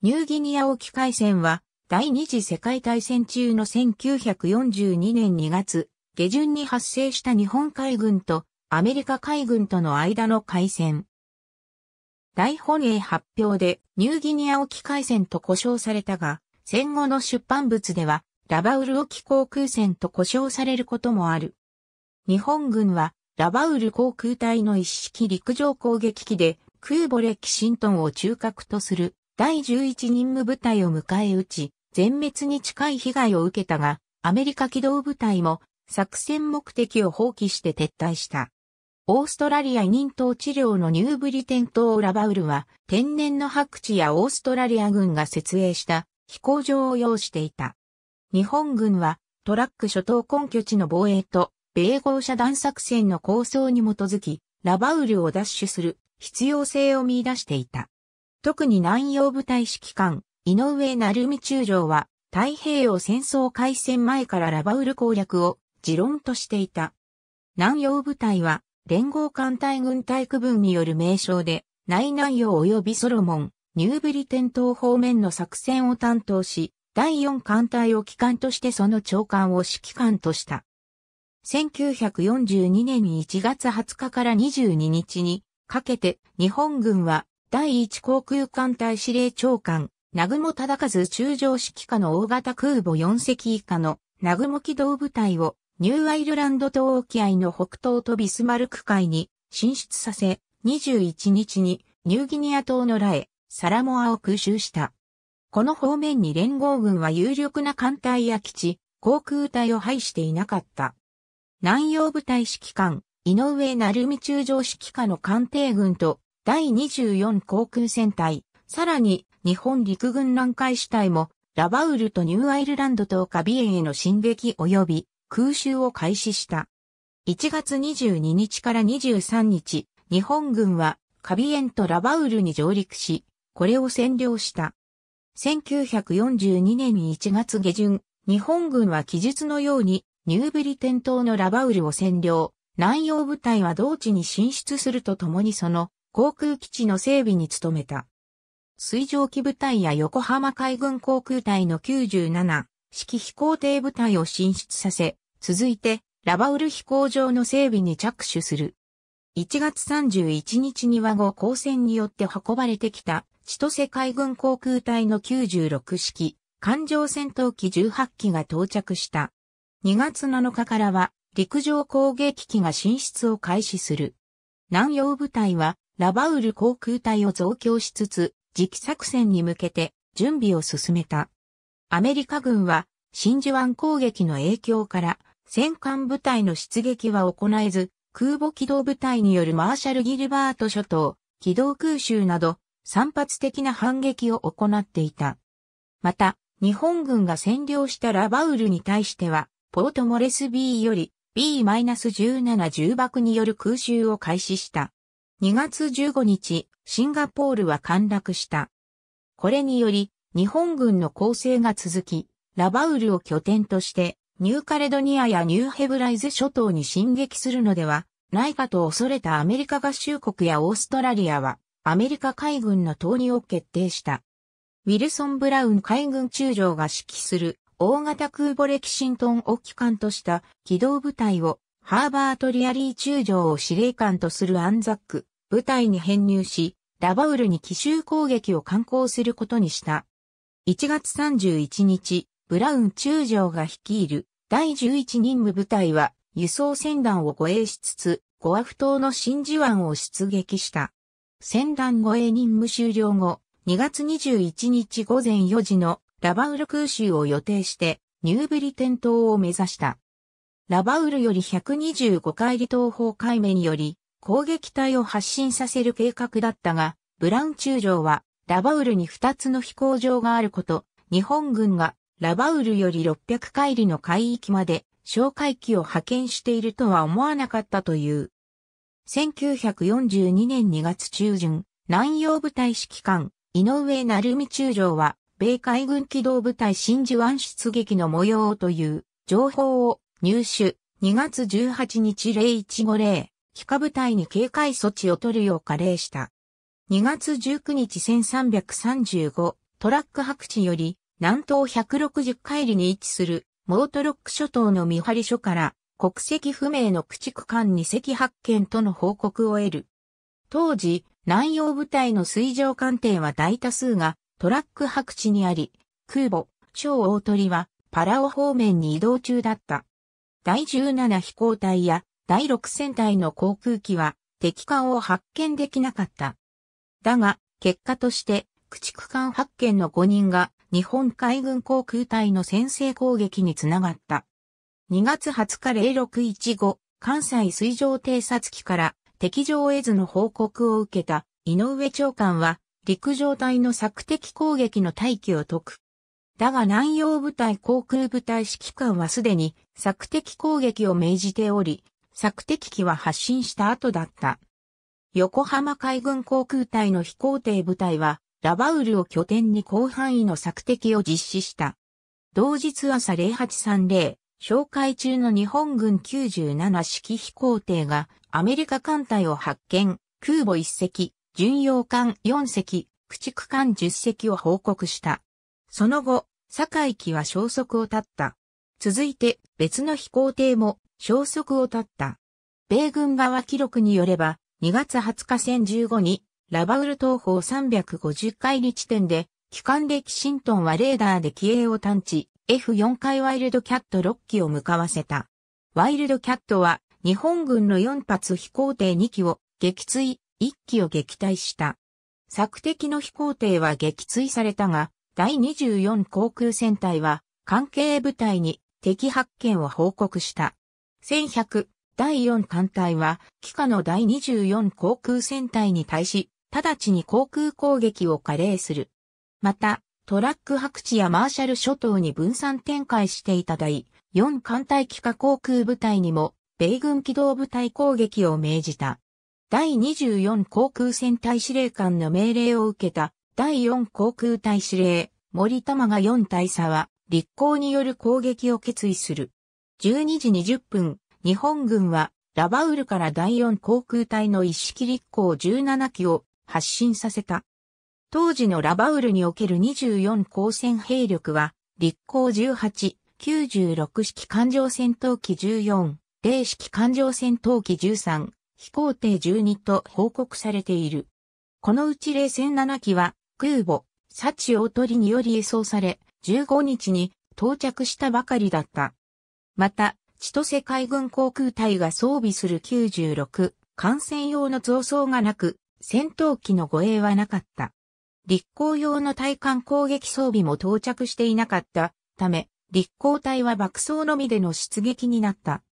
ニューギニア沖海戦は第二次世界大戦中の1942年2月下旬に発生した日本海軍とアメリカ海軍との間の海戦。大本営発表でニューギニア沖海戦と呼称されたが、戦後の出版物ではラバウル沖航空戦と呼称されることもある。日本軍はラバウル航空隊の一式陸上攻撃機で空母レキシントンを中核とする第11任務部隊を迎え撃ち、全滅に近い被害を受けたが、アメリカ機動部隊も作戦目的を放棄して撤退した。オーストラリア移民島治療のニューブリテン島ラバウルは天然の白地やオーストラリア軍が設営した飛行場を要していた。日本軍はトラック諸島根拠地の防衛と米豪遮断作戦の構想に基づきラバウルを奪取する必要性を見出していた。特に南洋部隊指揮官、井上成美中将は太平洋戦争開戦前からラバウル攻略を持論としていた。南洋部隊は連合艦隊軍隊区分による名称で、内南洋及びソロモン、ニューブリテン島方面の作戦を担当し、第4艦隊を機関としてその長官を指揮官とした。1942年1月20日から22日にかけて日本軍は第1航空艦隊司令長官、南雲忠和中将指揮下の大型空母4隻以下の南雲機動部隊をニューアイルランド島沖合の北東とビスマルク海に進出させ、21日にニューギニア島のラエ、サラモアを空襲した。この方面に連合軍は有力な艦隊や基地、航空隊を配していなかった。南洋部隊指揮官、井上成美中将指揮下の艦艇軍と第24航空戦隊、さらに日本陸軍南海主隊もラバウルとニューアイルランド島カビエンへの進撃及び空襲を開始した。1月22日から23日、日本軍はカビエンとラバウルに上陸し、これを占領した。1942年1月下旬、日本軍は記述のようにニューブリテン島のラバウルを占領、南洋部隊は同地に進出するとともにその航空基地の整備に努めた。水上機部隊や横浜海軍航空隊の97、式飛行艇部隊を進出させ、続いて、ラバウル飛行場の整備に着手する。1月31日には後光線によって運ばれてきた、千歳海軍航空隊の96式、艦上戦闘機18機が到着した。2月7日からは、陸上攻撃機が進出を開始する。南洋部隊は、ラバウル航空隊を増強しつつ、次期作戦に向けて準備を進めた。アメリカ軍は真珠湾攻撃の影響から戦艦部隊の出撃は行えず、空母機動部隊によるマーシャル・ギルバート諸島、機動空襲など散発的な反撃を行っていた。また、日本軍が占領したラバウルに対しては、ポートモレス B より B-17 重爆による空襲を開始した。2月15日、シンガポールは陥落した。これにより、日本軍の攻勢が続き、ラバウルを拠点として、ニューカレドニアやニューヘブライズ諸島に進撃するのではないかと恐れたアメリカ合衆国やオーストラリアは、アメリカ海軍の投入を決定した。ウィルソン・ブラウン海軍中将が指揮する大型空母レキシントンを機関とした機動部隊をハーバート・リアリー中将を司令官とするアンザック部隊に編入し、ラバウルに奇襲攻撃を敢行することにした。1月31日、ブラウン中将が率いる第11任務部隊は輸送船団を護衛しつつ、ゴアフ島の真珠湾を出撃した。船団護衛任務終了後、2月21日午前4時のラバウル空襲を予定して、ニューブリテン島を目指した。ラバウルより125海里東方海面より攻撃隊を発進させる計画だったが、ブラウン中将はラバウルに2つの飛行場があること、日本軍がラバウルより600海里の海域まで哨戒機を派遣しているとは思わなかったという。1942年2月中旬、南洋部隊指揮官、井上成美中将は、米海軍機動部隊真珠湾出撃の模様という情報を入手、2月18日0150、機下部隊に警戒措置を取るよう加令した。2月19日1335、トラック白地より南東160海里に位置するモートロック諸島の見張り所から国籍不明の駆逐艦2隻発見との報告を得る。当時、南洋部隊の水上艦艇は大多数がトラック白地にあり、空母、小大鳥はパラオ方面に移動中だった。第17飛行隊や第6戦隊の航空機は敵艦を発見できなかった。だが、結果として、駆逐艦発見の5人が日本海軍航空隊の先制攻撃につながった。2月20日0615、関西水上偵察機から敵上絵図の報告を受けた井上長官は陸上隊の索敵攻撃の待機を解く。だが南洋部隊航空部隊指揮官はすでに索敵攻撃を命じており、索敵機は発進した後だった。横浜海軍航空隊の飛行艇部隊は、ラバウルを拠点に広範囲の索敵を実施した。同日朝0830、紹介中の日本軍97式飛行艇がアメリカ艦隊を発見、空母1隻、巡洋艦4隻、駆逐艦10隻を報告した。その後、堺機は消息を絶った。続いて別の飛行艇も消息を絶った。米軍側記録によれば、2月20日戦15に、ラバウル東方350海里地点で、機関でキシントンはレーダーで機影を探知、F4 回ワイルドキャット6機を向かわせた。ワイルドキャットは日本軍の4発飛行艇2機を撃墜、1機を撃退した。索敵の飛行艇は撃墜されたが、第24航空戦隊は関係部隊に敵発見を報告した。1100第4艦隊は、機下の第24航空戦隊に対し、直ちに航空攻撃を加齢する。また、トラック白地やマーシャル諸島に分散展開していた第4艦隊機下航空部隊にも米軍機動部隊攻撃を命じた。第24航空戦隊司令官の命令を受けた第4航空隊司令森玉が4大佐は立候による攻撃を決意する。12時20分、日本軍はラバウルから第4航空隊の一式立候17機を発進させた。当時のラバウルにおける24光線兵力は、立候18、96式艦上戦闘機14、0式艦上戦闘機13、飛行艇12と報告されている。このうち0戦7機は、空母、幸大鳥により輸送され、15日に到着したばかりだった。また、千歳海軍航空隊が装備する96、艦船用の増装がなく、戦闘機の護衛はなかった。立候用の対艦攻撃装備も到着していなかったため、立候隊は爆走のみでの出撃になった。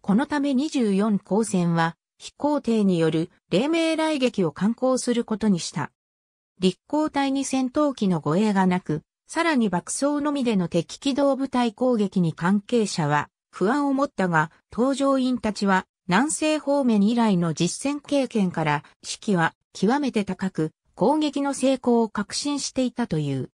このため24光線は飛行艇による黎明来撃を敢行することにした。立候隊に戦闘機の護衛がなく、さらに爆走のみでの敵機動部隊攻撃に関係者は不安を持ったが、搭乗員たちは南西方面以来の実戦経験から士気は極めて高く、攻撃の成功を確信していたという。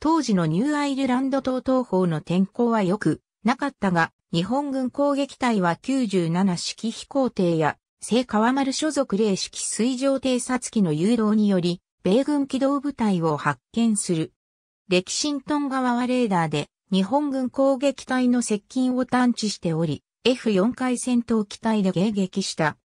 当時のニューアイルランド島東方の天候は良くなかったが、日本軍攻撃隊は97式飛行艇や、聖川丸所属0式水上偵察機の誘導により、米軍機動部隊を発見する。レキシントン側はレーダーで日本軍攻撃隊の接近を探知しており、F4 回戦闘機隊で迎撃した。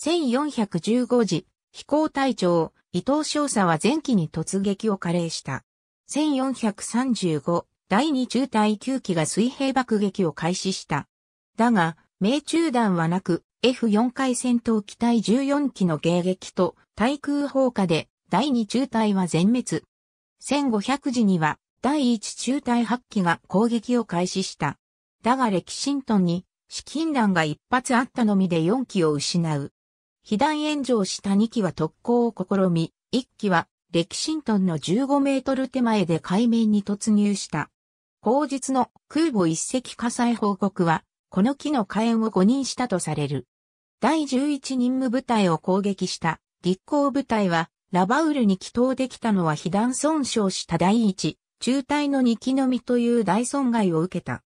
1415時、飛行隊長、伊藤少佐は前期に突撃を加齢した。1435、第2中隊9機が水平爆撃を開始した。だが、命中弾はなく、F4 回戦闘機体14機の迎撃と対空砲火で第2中隊は全滅。1500時には第1中隊8機が攻撃を開始した。だがレキシントンに資金弾が一発あったのみで4機を失う。被弾炎上した2機は特攻を試み、1機はレキシントンの15メートル手前で海面に突入した。後日の空母一隻火災報告は、この機の火炎を誤認したとされる。第11任務部隊を攻撃した立候部隊は、ラバウルに帰投できたのは被弾損傷した第1、中隊の2機のみという大損害を受けた。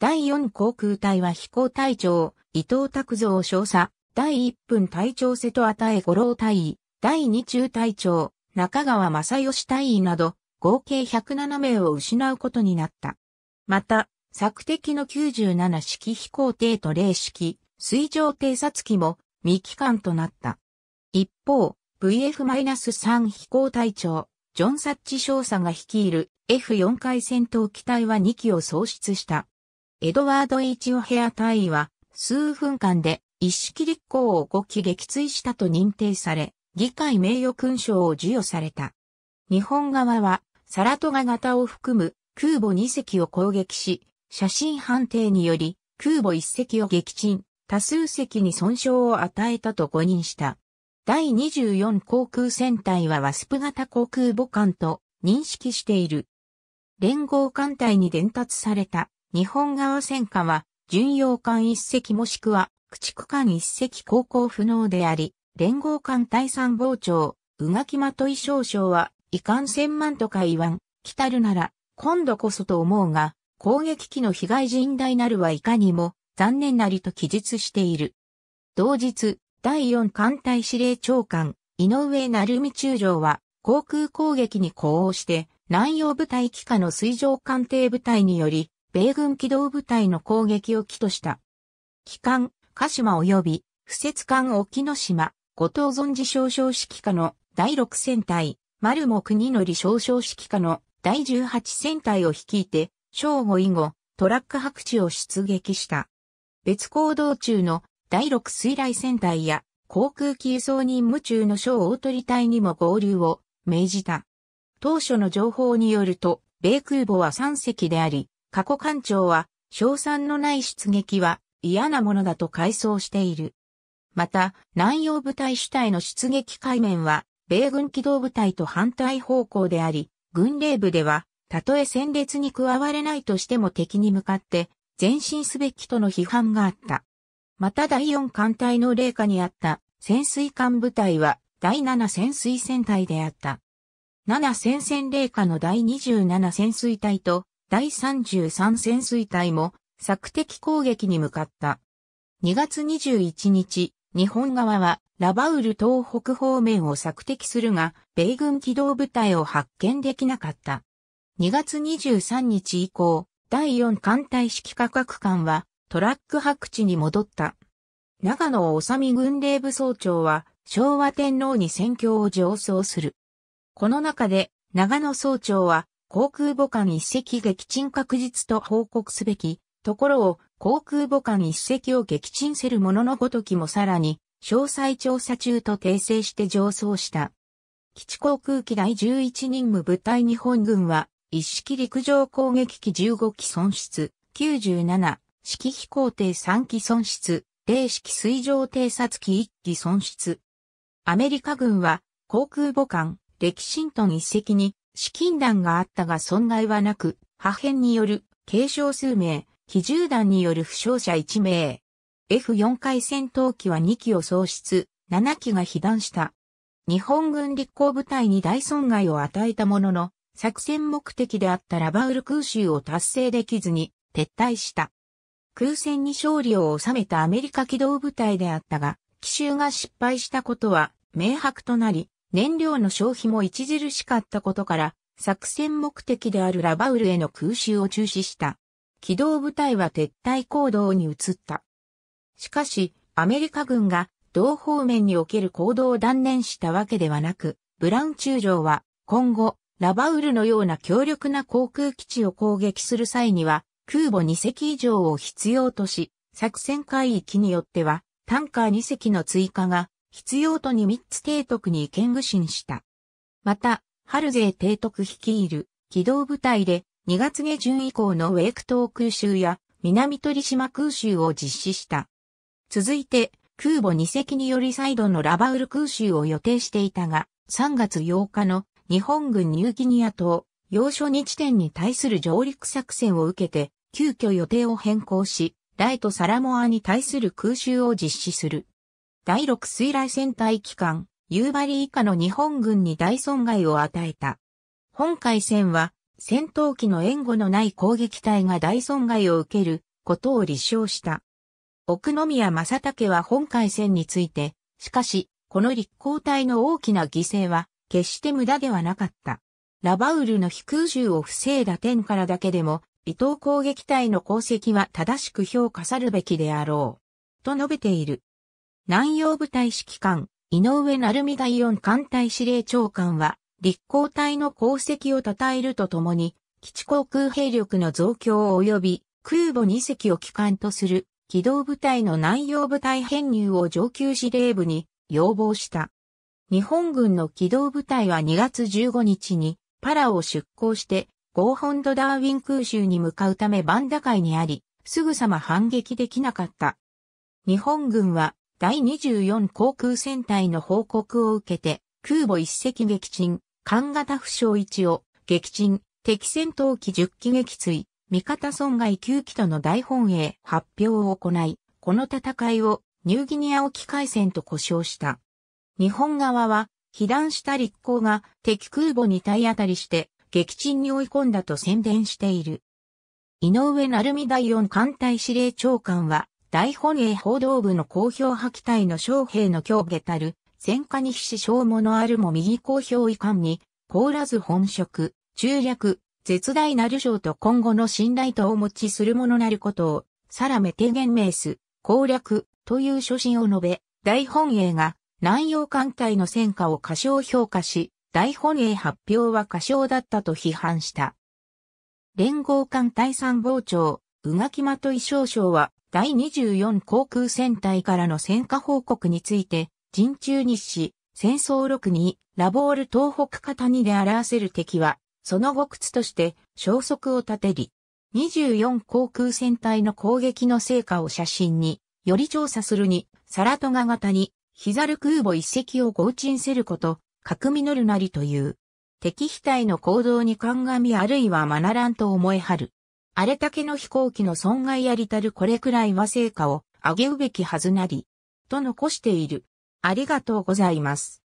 第4航空隊は飛行隊長、伊藤拓造少佐、第1分隊長瀬戸与え五郎隊員、第2中隊長、中川正義隊員など、合計107名を失うことになった。また、索敵の97式飛行艇と0式水上偵察機も未帰還となった。一方、VF-3 飛行隊長、ジョン・サッチ少佐が率いる F4 回戦闘機体は2機を喪失した。エドワード・ H・ オヘア隊位は数分間で一式立候を5機撃墜したと認定され、議会名誉勲章を授与された。日本側はサラトガ型を含む空母2隻を攻撃し、写真判定により空母1隻を撃沈、多数隻に損傷を与えたと誤認した。第24航空戦隊はワスプ型航空母艦と認識している。連合艦隊に伝達された日本側戦火は巡洋艦1隻もしくは駆逐艦一隻航行不能であり、連合艦対参謀長、宇垣的衣少将は、遺憾千万とか言わん、来たるなら、今度こそと思うが、攻撃機の被害甚大なるはいかにも、残念なりと記述している。同日、第四艦隊司令長官、井上成美中将は、航空攻撃に呼応して、南洋部隊機下の水上艦艇部隊により、米軍機動部隊の攻撃を起とした。機関、鹿島及び、不設艦沖ノ島、後藤存寺少将指揮下の第6戦隊、丸も国則少将指揮下の第18戦隊を率いて、正午以後、トラック白地を出撃した。別行動中の第6水雷戦隊や航空機輸送任務中の小大鳥隊にも合流を命じた。当初の情報によると、米空母は3隻であり、過去艦長は、賞賛のない出撃は嫌なものだと回想している。また、南洋部隊主体の出撃海面は、米軍機動部隊と反対方向であり、軍令部では、たとえ戦列に加われないとしても敵に向かって前進すべきとの批判があった。また第4艦隊の霊下にあった潜水艦部隊は第7潜水戦隊であった。7戦線霊下の第27潜水隊と第33潜水隊も索敵攻撃に向かった。2月21日、日本側はラバウル東北方面を索敵するが、米軍機動部隊を発見できなかった。2月23日以降、第4艦隊指揮科学艦はトラック白地に戻った。長野治美軍令部総長は昭和天皇に戦況を上奏する。この中で長野総長は航空母艦一隻撃沈確実と報告すべきところを航空母艦一隻を撃沈せるもののごときもさらに詳細調査中と訂正して上奏した。基地航空機第11任務部隊日本軍は一式陸上攻撃機15機損失、97、式飛行艇3機損失、零式水上偵察機1機損失。アメリカ軍は航空母艦、レキシントン一隻に資金弾があったが損害はなく、破片による軽傷数名、機銃弾による負傷者1名。F4 回戦闘機は2機を喪失、7機が被弾した。日本軍立候部隊に大損害を与えたものの、作戦目的であったラバウル空襲を達成できずに撤退した。空戦に勝利を収めたアメリカ機動部隊であったが、奇襲が失敗したことは明白となり、燃料の消費も著しかったことから、作戦目的であるラバウルへの空襲を中止した。機動部隊は撤退行動に移った。しかし、アメリカ軍が同方面における行動を断念したわけではなく、ブラウン中将は今後、ラバウルのような強力な航空基地を攻撃する際には、空母2隻以上を必要とし、作戦海域によっては、タンカー2隻の追加が必要とに3つ提督に意見具進した。また、春勢提督率いる機動部隊で2月下旬以降のウェイク島空襲や南鳥島空襲を実施した。続いて空母2隻により再度のラバウル空襲を予定していたが、3月8日の日本軍ニューギニア島、要所2地点に対する上陸作戦を受けて、急遽予定を変更し、ライトサラモアに対する空襲を実施する。第6水雷戦隊機関、夕張以下の日本軍に大損害を与えた。本海戦は戦闘機の援護のない攻撃隊が大損害を受けることを立証した。奥宮正武は本海戦について、しかし、この立候隊の大きな犠牲は決して無駄ではなかった。ラバウルの飛空銃を防いだ点からだけでも、伊藤攻撃隊の功績は正しく評価さるべきであろう。と述べている。南洋部隊指揮官、井上成美第四艦隊司令長官は、立候隊の功績を称えるとともに、基地航空兵力の増強及び空母2隻を機関とする機動部隊の南洋部隊編入を上級司令部に要望した。日本軍の機動部隊は2月15日にパラを出港してゴーホンドダーウィン空襲に向かうためバンダ海にあり、すぐさま反撃できなかった。日本軍は第24航空戦隊の報告を受けて空母一隻撃沈、艦型負傷1を撃沈、敵戦闘機10機撃墜、味方損害9機との大本営発表を行い、この戦いをニューギニア沖海戦と呼称した。日本側は、被弾した立候が敵空母に体当たりして撃沈に追い込んだと宣伝している。井上成美第四艦隊司令長官は、大本営報道部の公表破棄隊の将兵の強下たる、戦火に非死傷ものあるも右公表遺憾に、凍らず本職、中略、絶大なる将と今後の信頼とお持ちするものなることを、さらめ提言名す、攻略、という初心を述べ、大本営が南洋艦隊の戦果を過小評価し、大本営発表は過小だったと批判した。連合艦隊参謀長、宇垣的衣装省は、第24航空戦隊からの戦果報告について、陣中日誌、戦争録に、ラボール東北型2で表せる敵は、その後屈として消息を立てり、24航空戦隊の攻撃の成果を写真に、より調査するに、サラトガ型に、ヒザル空母一隻を合鎮せること、核実るなりという。敵飛体の行動に鑑みあるいは学らんと思えはる。あれだけの飛行機の損害やりたるこれくらいは成果を上げうべきはずなり。と残している。ありがとうございます。